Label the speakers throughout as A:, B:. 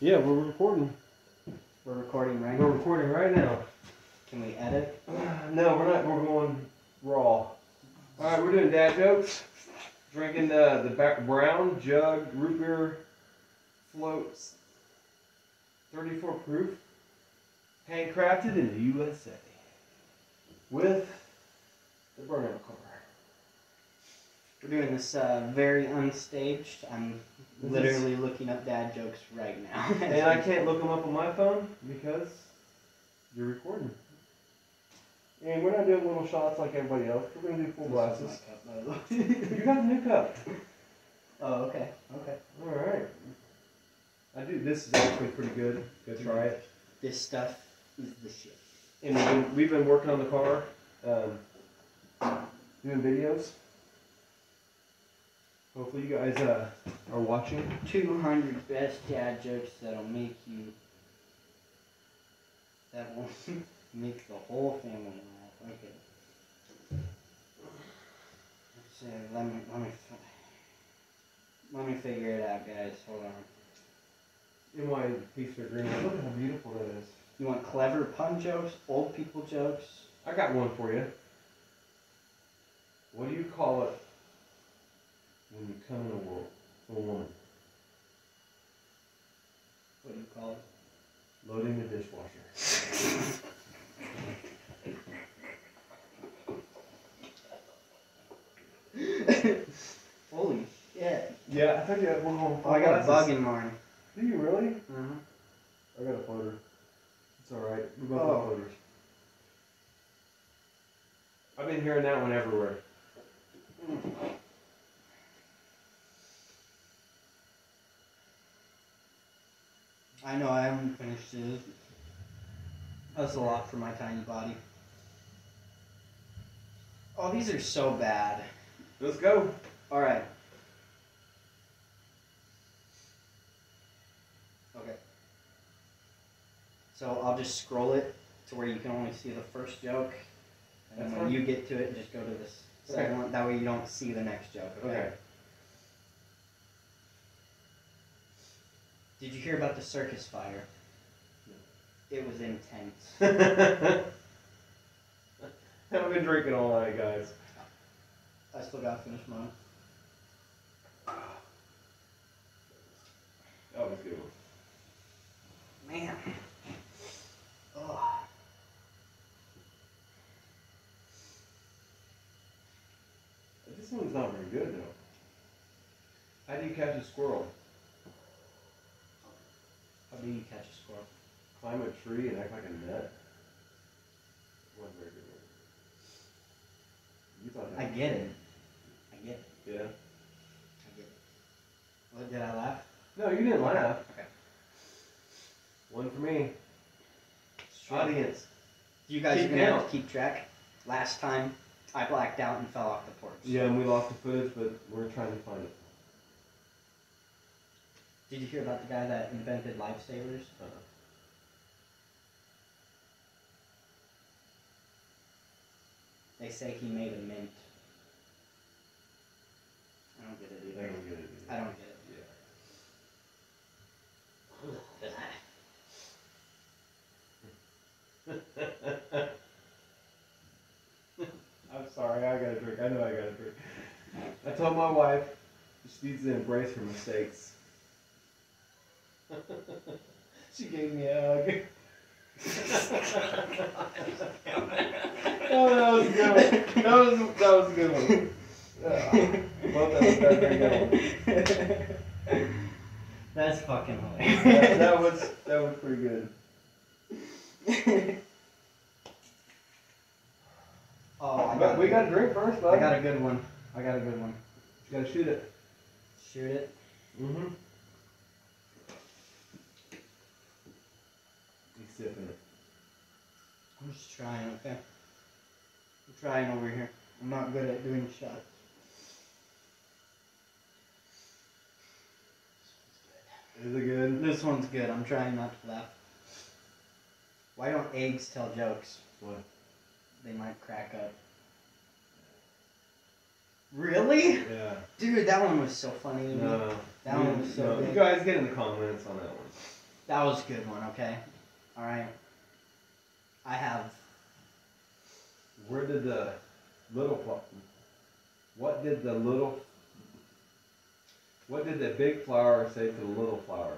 A: Yeah, we're recording.
B: We're recording right
A: We're
B: now.
A: recording right now.
B: Can we edit?
A: No, we're not. We're going raw. All right, we're doing dad jokes. Drinking the the ba- brown jug root beer floats. 34 proof. Handcrafted in the USA. With the burnout car.
B: We're doing this uh, very unstaged. I'm literally looking up dad jokes right now.
A: And I can't look them up on my phone because you're recording. And we're not doing little shots like everybody else. We're gonna do full glasses.
B: my cup, by the way.
A: You got a new cup.
B: oh, okay. Okay.
A: All right. I do. This is actually pretty good. Go try it.
B: This stuff is the shit.
A: And we've been, we've been working on the car, um, doing videos. Hopefully you guys uh, are watching.
B: 200 best dad jokes that'll make you. That will make the whole family laugh. Okay. Let's see. Let me let me let me figure it out, guys. Hold on.
A: In my piece of green. Look how beautiful that is.
B: You want clever pun jokes, old people jokes?
A: I got one for you. What do you call it when you come in a world a woman?
B: What do you call it?
A: Loading the dishwasher.
B: Holy shit!
A: Yeah, I told you we're going
B: Oh, I got a bug in mine.
A: Do you really?
B: Mm-hmm.
A: I got a floater. It's alright. We both
B: Oh.
A: have floaters. I've been hearing that one everywhere.
B: I know I haven't finished it. That's a lot for my tiny body. Oh, these are so bad.
A: Let's go.
B: All right. Okay. So I'll just scroll it to where you can only see the first joke, and
A: That's
B: then when
A: fine.
B: you get to it, just go to this second
A: Okay.
B: one. That way you don't see the next joke. Okay.
A: Okay.
B: Did you hear about the circus fire? No. It was intense.
A: I've been drinking all night, guys.
B: I still gotta finish mine.
A: That was a good. one.
B: Man. Oh.
A: This one's not very good though. How do you catch a squirrel?
B: How do you catch a squirrel?
A: Climb a tree and act like a nut? Wasn't very good. one. You thought
B: I get it. I get it.
A: Yeah.
B: I get it. What, did I laugh?
A: No, you didn't laugh.
B: Okay.
A: One for me. Audience.
B: You guys
A: Keep
B: are gonna have to keep track. Last time, I blacked out and fell off the porch.
A: Yeah, and we lost the footage, but we're trying to find it.
B: Did you hear about the guy that invented lifesavers?
A: Uh,
B: They say he made a mint. I don't get it
A: I
B: either.
A: don't get it.
B: I don't get it.
A: I'm sorry, I gotta drink. I know I gotta drink. I told my wife she needs to embrace her mistakes. she gave me a hug. oh, that was a good one. That was that was a good one. Yeah. Both of us got very good one.
B: That's fucking
A: That,
B: hilarious.
A: that was that was pretty good.
B: oh, I got,
A: we gotta drink first, bud.
B: I got a good one. I got a good one.
A: You gotta shoot it.
B: Shoot it.
A: Mm-hmm. Sipping it.
B: I'm just trying, okay? I'm trying over here. I'm not good at doing shots.
A: this Is it good?
B: This one's good. I'm trying not to laugh. Why don't eggs tell jokes?
A: What?
B: They might crack up. Really?
A: Yeah.
B: Dude, that one was so funny.
A: No.
B: That one was so
A: no.
B: good.
A: You guys get in the comments on that one.
B: That was a good one. Okay. All right. I have.
A: Where did the little flower? What did the little? What did the big flower say to the little flower?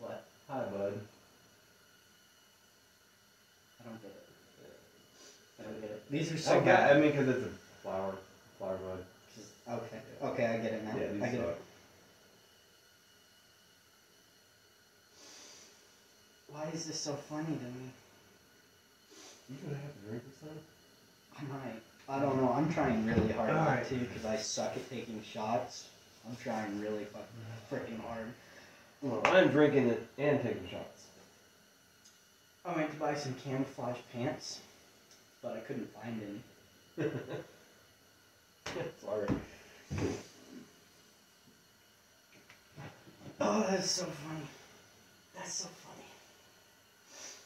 B: What?
A: Hi, bud.
B: I don't get it. I don't get it. These are so
A: I got. I mean, because it's a flower, flower bud.
B: Okay. Okay, I get it now.
A: Yeah,
B: I
A: these
B: get
A: suck.
B: it. Why is this so funny to me?
A: You gonna have to drink this thing?
B: I might. I don't know. I'm trying really hard not
A: Alright.
B: to because I suck at taking shots. I'm trying really fucking freaking hard.
A: Well, I'm drinking it and taking shots.
B: I went to buy some camouflage pants, but I couldn't find any.
A: Sorry.
B: Oh, that's so funny. That's so funny.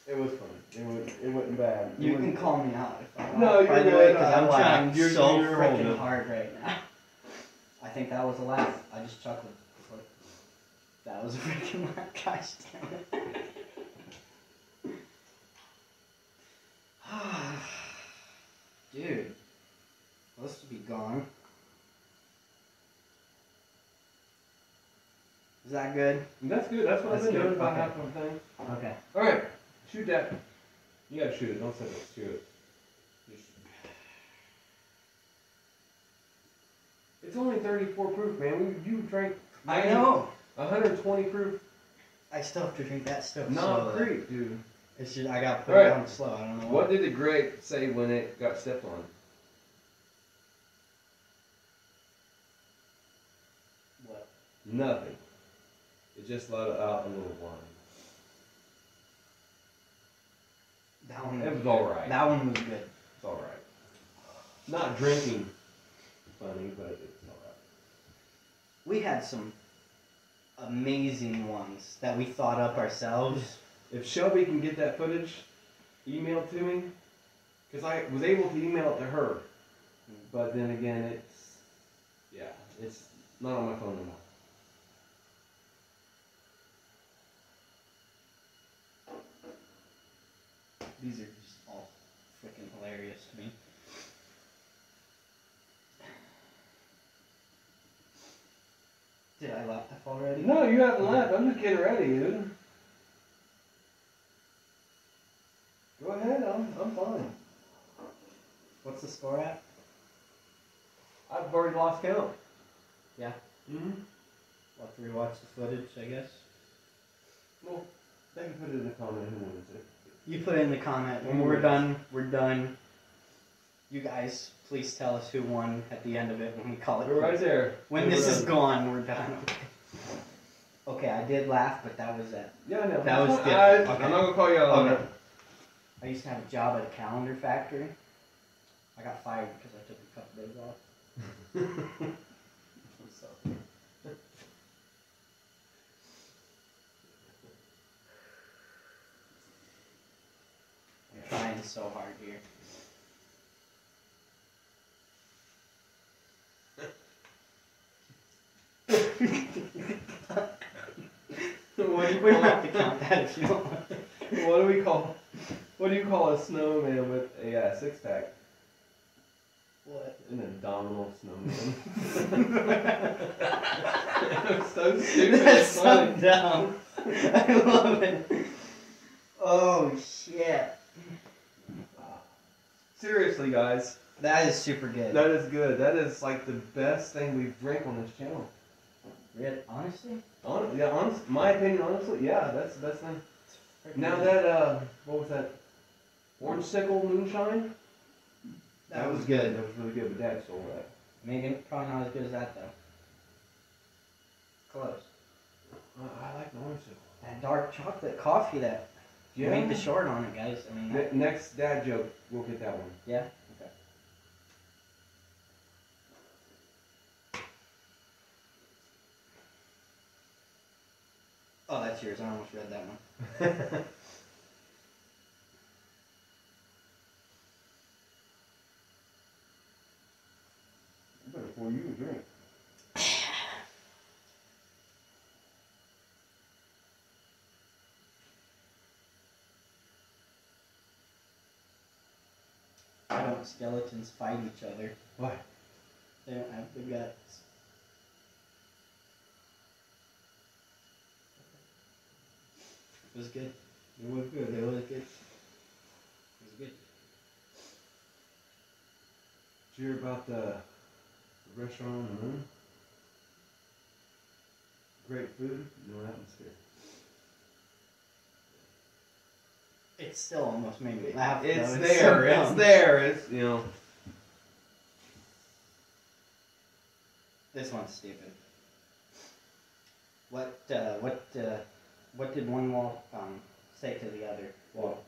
A: It was fun. It was. It wasn't bad. It
B: You can
A: wasn't-
B: call me out if I
A: No,
B: laugh,
A: you're
B: by the
A: good.
B: way, because
A: I
B: I'm
A: laughed.
B: trying
A: You're-
B: so
A: you're
B: freaking
A: holding.
B: hard right now. I think that was a laugh. I just chuckled. That was a freaking laugh. Gosh damn it. Dude, supposed to be gone. Is that good?
A: That's good. That's what
B: That's
A: I've been
B: good.
A: doing about
B: Okay.
A: half of the thing.
B: Okay.
A: All right, shoot that. You gotta shoot it. Don't say it. Shoot it. Just- It's only 34 proof, man. We, you drank.
B: I know.
A: 120 proof.
B: I still have to drink that stuff.
A: Not great, dude.
B: It's just I gotta put
A: Alright.
B: it down slow. I don't know
A: What did the grape say when it got stepped on?
B: What?
A: Nothing. It just let out a little wine.
B: That one.
A: It was alright.
B: That one was good.
A: It's all right. Not drinking funny, but it's all right.
B: We had some amazing ones that we thought up ourselves.
A: If Shelby can get that footage emailed to me, because I was able to email it to her, mm. but then again, it's yeah, it's not on my phone anymore.
B: These are just all freaking hilarious to me. Did I laugh already?
A: No, you haven't laughed. I'm just getting ready, dude. Go ahead. I'm I'm fine.
B: What's the score at?
A: I've already lost count.
B: Yeah.
A: Mm-hmm.
B: We'll have to rewatch the footage, I guess.
A: Well, they can put it in the comment who wins it.
B: You put it in the comment. When we're done, we're done. You guys, please tell us who won at the end of it when we call it.
A: We're right there.
B: When
A: We're
B: this is
A: done.
B: gone, we're done. Okay, I did laugh, but that was it.
A: Yeah, I know.
B: That was
A: I,
B: good.
A: I,
B: Okay.
A: I'm not gonna call you out on
B: Okay.
A: it.
B: I used to have a job at a calendar factory. I got fired because I took a couple days off. So. I'm trying so hard here.
A: what do you
B: We don't
A: call
B: have to count that if you don't want.
A: What do we call? What do you call a snowman with a uh, six pack?
B: What?
A: An abdominal snowman. It's so stupid.
B: That's
A: it's
B: so
A: funny.
B: dumb. I love it. Oh shit.
A: Seriously, guys,
B: That is super good.
A: that is good. That is like the best thing we've drank on this channel.
B: Really? Honestly?
A: Hon- yeah, honest, my opinion, honestly, yeah, that's the best thing. Now that uh, what was that? Orange sickle moonshine.
B: That was good.
A: That was really good. But Dad stole that.
B: Maybe probably not as good as that though. Close.
A: I, I like the orange sickle.
B: That dark chocolate coffee that
A: Yeah.
B: made the short on it, guys. I mean, that,
A: next dad joke, we'll get that one.
B: yeah. Okay. Oh, that's yours. I almost read that one.
A: I better pour you a drink.
B: Skeletons fight each other?
A: Why?
B: They don't have the guts. It was good. It was good. It was good. It was good.
A: Did you hear about the, the restaurant on the moon? Great food, no atmosphere.
B: It still almost made me laugh. though.
A: It's
B: so
A: there. it's there. It's you know.
B: This one's stupid. What uh, what uh, what did one wall um, say to the other wall?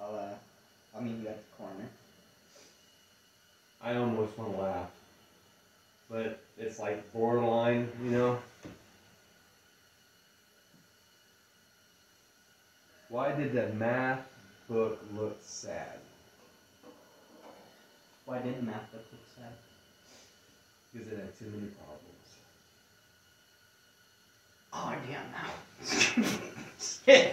B: I'll uh, I'll meet you at the corner.
A: I almost want to laugh, but it's like borderline, you know. Why did the math book look sad?
B: Why did the math book look sad?
A: Because it had too many problems.
B: Oh damn now.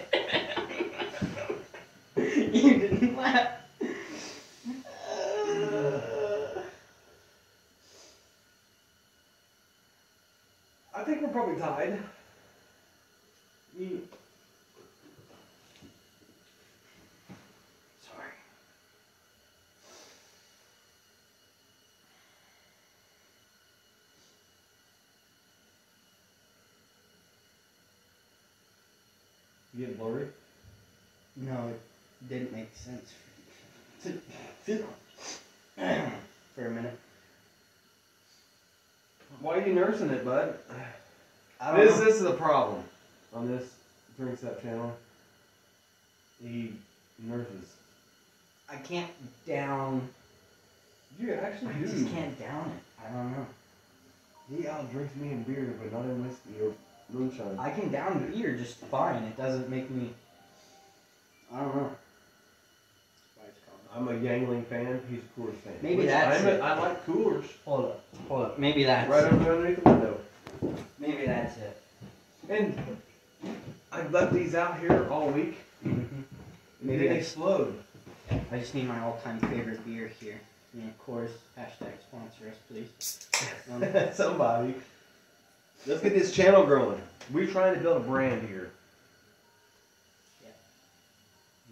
B: You didn't laugh.
A: I think we're probably tied. You,
B: Sorry.
A: You get blurry.
B: No, it didn't make sense for a minute.
A: Why are you nursing it, bud? This
B: know.
A: this is a problem on this drinks up channel. He nurses.
B: I can't down.
A: You actually
B: I
A: do.
B: just can't down it. I don't know.
A: He outdrinks me in beer, but not in whiskey or moonshine.
B: I can down beer just fine. It doesn't make me. I don't know.
A: I'm a Yuengling fan. He's a Coors fan.
B: Maybe
A: Which
B: that's
A: I'm a,
B: it.
A: I like Coors.
B: Hold up. Hold up. Maybe that's
A: Right over underneath the window.
B: Maybe that's it.
A: And I've left these out here all week.
B: Mm-hmm.
A: Maybe they
B: I-
A: explode.
B: I just need my all-time favorite beer here. And of course, hashtag sponsor us, please. Um,
A: Somebody. Let's get this channel growing. We're trying to build a brand here.
B: Yeah.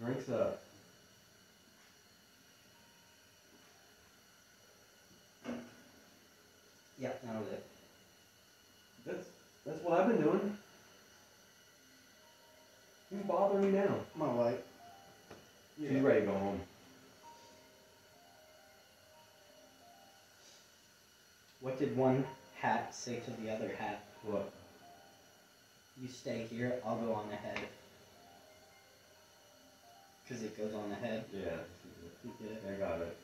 A: Drinks up.
B: Yep, that was it.
A: That's that's what I've been doing. Who's bothering me now?
B: My wife. Yeah.
A: She's ready to go home.
B: What did one hat say to the other hat?
A: What?
B: You stay here, I'll go on ahead. Because it goes on ahead.
A: Yeah.
B: You get it?
A: I got it.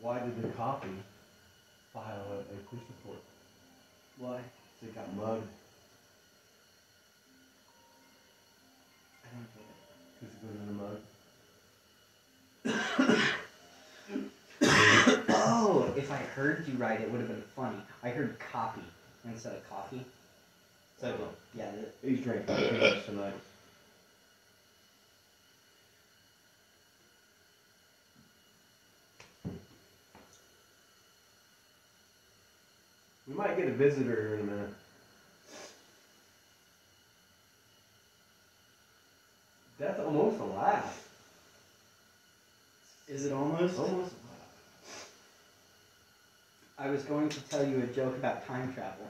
A: Why did the copy file a, a police report?
B: Why?
A: So it got mugged
B: I don't get it.
A: because it goes in the mug.
B: oh, if I heard you right, it would have been funny. I heard copy instead of coffee. So,
A: Oh.
B: yeah,
A: He's drinking too much tonight. We might get a visitor here in a minute. That's almost a laugh.
B: is it almost?
A: Almost.
B: I was going to tell you a joke about time travel,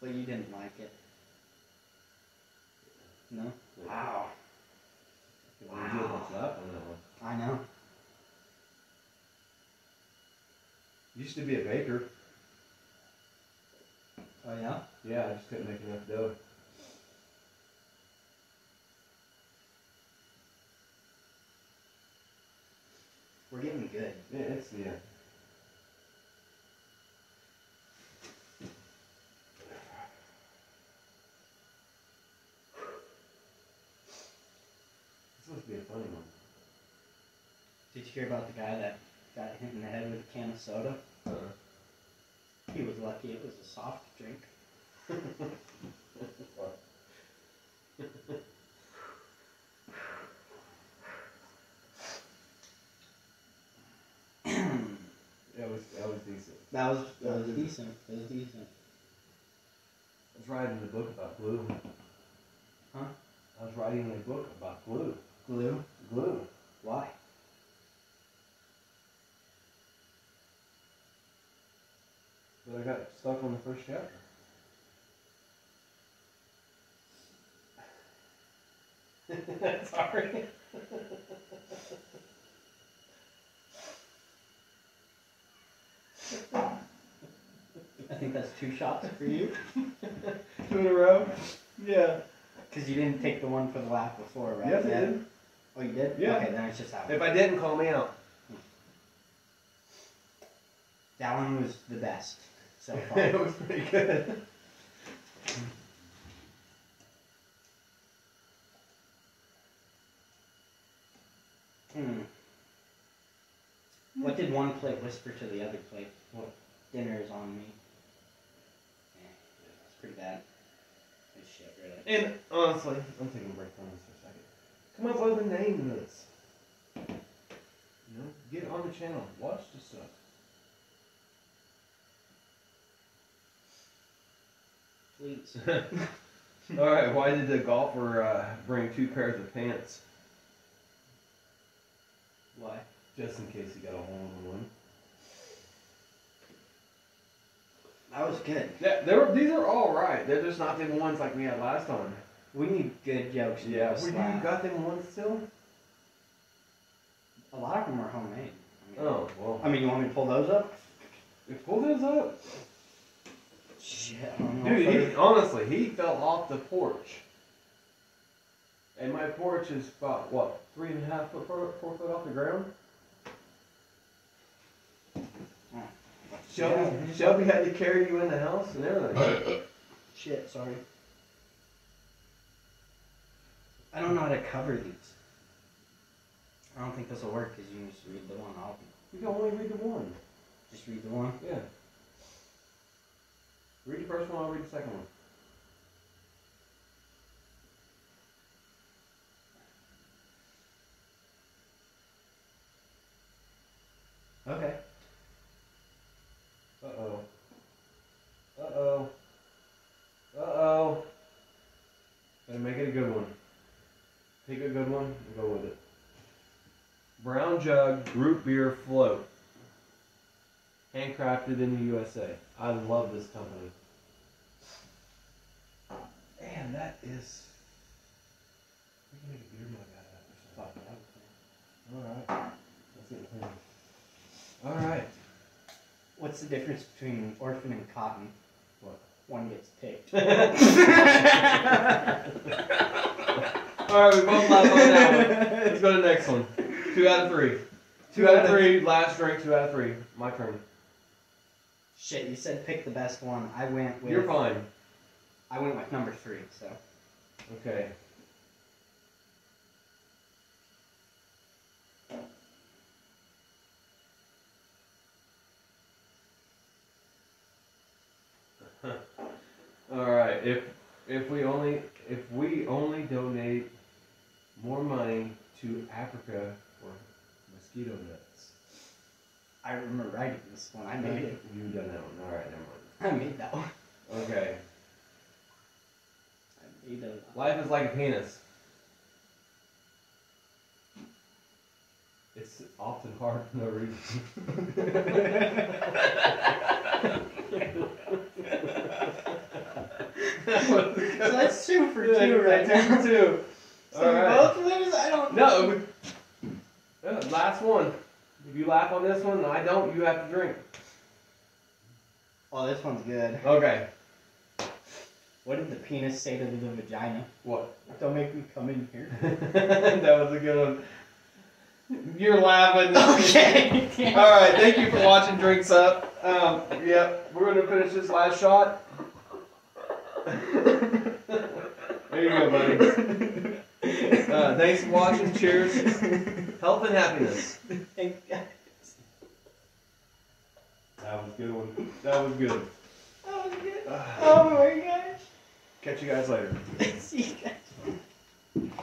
B: but you didn't like it. No? Wow.
A: We did what's left that one.
B: I know.
A: Used to be a baker.
B: Oh, yeah?
A: Yeah, I just couldn't make enough dough.
B: We're getting good.
A: Yeah, it's yeah. This must be a funny one.
B: Did you hear about the guy that got hit in the head with a can of soda?
A: Uh-uh.
B: He was lucky it was a soft drink.
A: That was that was decent.
B: That was that was decent. That was decent.
A: I was writing a book about glue.
B: Huh?
A: I was writing a book about glue.
B: Glue?
A: Glue.
B: Why?
A: But I got stuck on the first chapter. Sorry.
B: I think that's two shots for you.
A: Two in a row? Yeah.
B: Because you didn't take the one for the laugh before, right?
A: Yes, I did.
B: Oh, you did?
A: Yeah.
B: Okay, then it's just one.
A: If I didn't, call me out. Hmm.
B: That one was the best so far.
A: it was pretty good.
B: hmm. What did one plate whisper to the other plate?
A: What?
B: Dinner is on me. Yeah, that's pretty bad. Good shit, really.
A: And honestly, I'm taking a break from this for a second. Come up with a name to this. You know, get on the channel, watch the stuff.
B: Please.
A: All right, why did the golfer uh, bring two pairs of pants?
B: Why?
A: Just in case he got a hole in one.
B: That was good.
A: Yeah, they were, these are all right. They're just not the ones like we had last time.
B: We need good jokes.
A: Yeah,
B: us
A: you got them ones still?
B: A lot of them are homemade. I mean,
A: Oh well.
B: I mean, you want me to pull those up?
A: Pull those up.
B: Shit, I don't know.
A: Dude, he, honestly, he fell off the porch. And my porch is about, what, three and a half foot, four, four foot off the ground? Shelby,
B: Yeah.
A: Shelby had to carry you in the house and everything.
B: Shit, sorry. I don't know how to cover these. I don't think this will work because you just read the one. I'll
A: You can only read the one.
B: just read the one.
A: Yeah. Read the first one, I'll read the second one.
B: Okay.
A: Uh oh. Uh oh. Uh oh. Better make it a good one. Pick a good one and go with it. Brown jug root beer float. Handcrafted in the USA. I love this company. Man, that is. We can make a beer mug out of that. All right. Let's get clean. All right.
B: What's the difference between orphan and cotton?
A: What?
B: One gets picked.
A: Alright, we both laughed on that one. Let's go to the next one. Two out of three. Two out of three. Last drink. Two out of three. My turn.
B: Shit, you said pick the best one. I went with.
A: You're fine.
B: I went with number three. So
A: Okay. All right. If if we only if we only donate more money to Africa for mosquito nets.
B: I remember writing this one. I made it.
A: You've done that one. All right. Never mind.
B: I made that one.
A: Okay.
B: I made it.
A: Life is like a penis. It's often hard for no reason.
B: So that's two for
A: Yeah,
B: two right
A: two
B: now.
A: for two.
B: So
A: All
B: we
A: right.
B: both lose? I don't know.
A: No. Uh, last one. If you laugh on this one and I don't, you have to drink.
B: Oh, this one's good.
A: Okay.
B: What did the penis say to the vagina?
A: What?
B: Don't make me come in here.
A: that was a good one. You're laughing.
B: okay.
A: All right. Thank you for watching Drinks Up. Um, yep. We're gonna finish this last shot. there you go, buddy. Uh, thanks for watching. Cheers. Health and happiness.
B: Thank you.
A: That was a good one. That was good.
B: That was good.
A: Uh,
B: Oh my gosh.
A: catch you guys later.
B: See you guys.